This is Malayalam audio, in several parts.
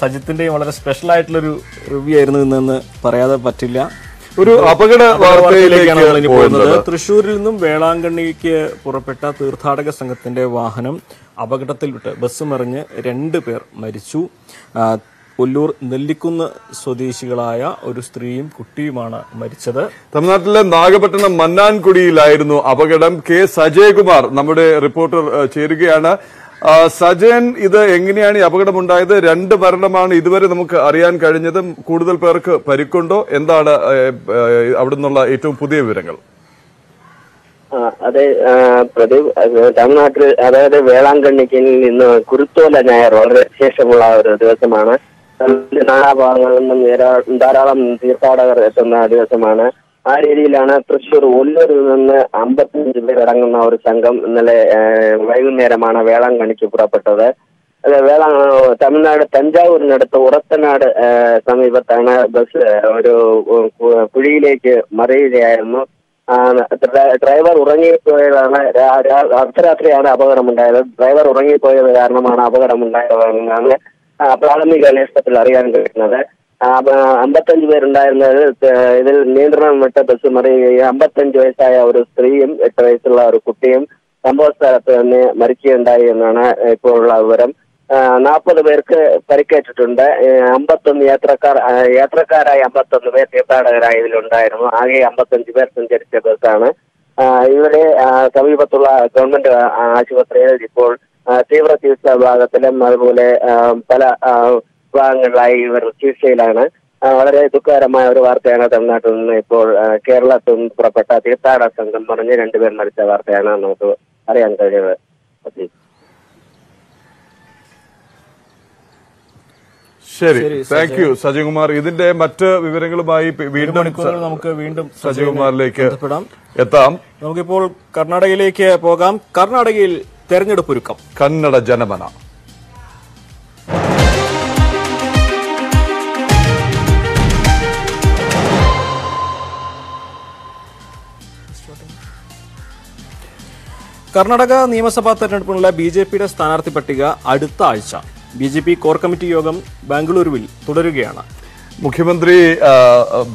സജിത്തിന്റെയും വളരെ സ്പെഷ്യൽ ആയിട്ടുള്ള ഒരു റിവ്യൂ ആയിരുന്നു ഇന്നെന്ന് പറയാതെ പറ്റില്ല. ഒരു അപകട വാർത്തയിലേക്കാണ് നമ്മൾ ഇനി പോകുന്നത്. തൃശ്ശൂരിൽ നിന്നും വേളാങ്കണ്ണിക്ക് പുറപ്പെട്ട തീർത്ഥാടക സംഘത്തിന്റെ വാഹനം അപകടത്തിൽപ്പെട്ട് ബസ് മറിഞ്ഞ് രണ്ട് പേർ മരിച്ചു. കൊല്ലൂർ നെല്ലിക്കുന്ന് സ്വദേശികളായ ഒരു സ്ത്രീയും കുട്ടിയുമാണ് മരിച്ചത്. തമിഴ്നാട്ടിലെ നാഗപട്ടണം മന്നാൻകുടിയിലായിരുന്നു അപകടം. കെ. സജയകുമാർ നമ്മുടെ റിപ്പോർട്ടർ ചേരുകയാണ്. സജയൻ ഇത് എങ്ങനെയാണ് ഈ അപകടമുണ്ടായത്? രണ്ട് മരണമാണ് ഇതുവരെ നമുക്ക് അറിയാൻ കഴിഞ്ഞത്. കൂടുതൽ പേർക്ക് പരിക്കുണ്ടോ? എന്താണ് അവിടെ നിന്നുള്ള ഏറ്റവും പുതിയ വിവരങ്ങൾ? അതെ പ്രദീപ് തമിഴ്നാട്ടിൽ അതായത് വേളാങ്കണ്ണിക്കിൽ നിന്ന് കുരുത്തോല ഞായർ വളരെ വിശേഷമുള്ള ഒരു ദിവസമാണ്. നാനാഭാഗങ്ങളിൽ നിന്നും ധാരാ- ധാരാളം തീർത്ഥാടകർ എത്തുന്ന ദിവസമാണ്. ആ രീതിയിലാണ് തൃശൂർ ഒല്ലൂരിൽ നിന്ന് അമ്പത്തിയഞ്ച് പേരടങ്ങുന്ന ഒരു സംഘം ഇന്നലെ വൈകുന്നേരമാണ് വേളാങ്കണിക്ക് പുറപ്പെട്ടത്. വേളാ തമിഴ്നാട് തഞ്ചാവൂരിനടുത്ത് ഉറത്തനാട് സമീപത്താണ് ബസ് ഒരു കുഴിയിലേക്ക് മറിയുകയായിരുന്നു. ഡ്രൈവർ ഉറങ്ങിപ്പോയതാണ് അർദ്ധരാത്രിയാണ് അപകടമുണ്ടായത്. ഡ്രൈവർ ഉറങ്ങിപ്പോയത് കാരണമാണ് അപകടമുണ്ടായതെന്നാണ് പ്രാഥമിക അന്വേഷണത്തിൽ അറിയാൻ കഴിയുന്നത്. അമ്പത്തഞ്ച് പേരുണ്ടായിരുന്നത് ഇതിൽ നിയന്ത്രണം വിട്ട ബസ് മറിയുകയും അമ്പത്തഞ്ച് വയസ്സായ ഒരു സ്ത്രീയും എട്ട് വയസ്സുള്ള ഒരു കുട്ടിയും സംഭവ സ്ഥലത്ത് തന്നെ മരിക്കുകയുണ്ടായി എന്നാണ് ഇപ്പോഴുള്ള വിവരം. നാൽപ്പത് പേർക്ക് പരിക്കേറ്റിട്ടുണ്ട്. അമ്പത്തൊന്ന് യാത്രക്കാർ യാത്രക്കാരായ അമ്പത്തൊന്ന് പേർ തീർത്ഥാടകരായി ഇതിലുണ്ടായിരുന്നു. ആകെ അമ്പത്തഞ്ച് പേർ സഞ്ചരിച്ച ബസ്സാണ്. ഇവരെ സമീപത്തുള്ള ഗവൺമെന്റ് ആശുപത്രിയിൽ ഇപ്പോൾ തീവ്ര ചികിത്സാ വിഭാഗത്തിലും അതുപോലെ പല വിഭാഗങ്ങളിലായി ഇവർ ചികിത്സയിലാണ്. വളരെ ദുഃഖകരമായ ഒരു വാർത്തയാണ് തമിഴ്നാട്ടിൽ നിന്ന് ഇപ്പോൾ കേരളത്തിൽ നിന്ന് പുറപ്പെട്ട തീർത്ഥാടക സംഘം പറഞ്ഞ് രണ്ടുപേർ മരിച്ച വാർത്തയാണ് നമുക്ക് അറിയാൻ കഴിയുന്നത്. ശരി. ശരി, താങ്ക് യു സജയകുമാർ. ഇതിന്റെ മറ്റ് വിവരങ്ങളുമായി വീണ്ടും നമുക്ക് വീണ്ടും സജയകുമാറിലേക്ക് ബന്ധപ്പെടാം. എത്താം. നമുക്കിപ്പോൾ കർണാടകയിലേക്ക് പോകാം. കർണാടകയിൽ തെരഞ്ഞെടുപ്പ് ഒരുക്കം. കന്നഡ ജനമന. കർണാടക നിയമസഭാ തെരഞ്ഞെടുപ്പിനുള്ള ബി ജെ പിയുടെ സ്ഥാനാർത്ഥി പട്ടിക അടുത്ത ആഴ്ച. B J P core committee യോഗം ബാംഗ്ലൂരുവിൽ തുടരുകയാണ്. മുഖ്യമന്ത്രി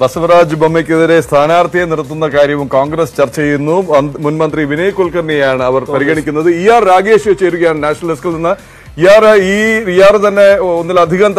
ബസവരാജ് ബൊമ്മയ്ക്കെതിരെ സ്ഥാനാർത്ഥിയെ നിർത്തുന്ന കാര്യവും കോൺഗ്രസ് ചർച്ച ചെയ്യുന്നു. മുൻമന്ത്രി മുൻ മന്ത്രി വിനയ് കുൽക്കർണിയാണ് അവർ പരിഗണിക്കുന്നത്. ഇ ആർ രാഗേഷ് ചേരുകയാണ് നാഷണൽ ഡെസ്കിൽ നിന്ന്. ഇയാർ ഈ ഇയാർ തന്നെ ഒന്നിലധികം